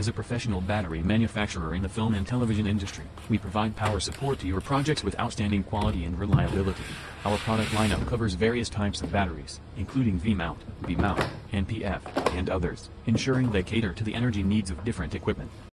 As a professional battery manufacturer in the film and television industry, we provide power support to your projects with outstanding quality and reliability. Our product lineup covers various types of batteries, including V-mount, B-mount, NPF, and others, ensuring they cater to the energy needs of different equipment.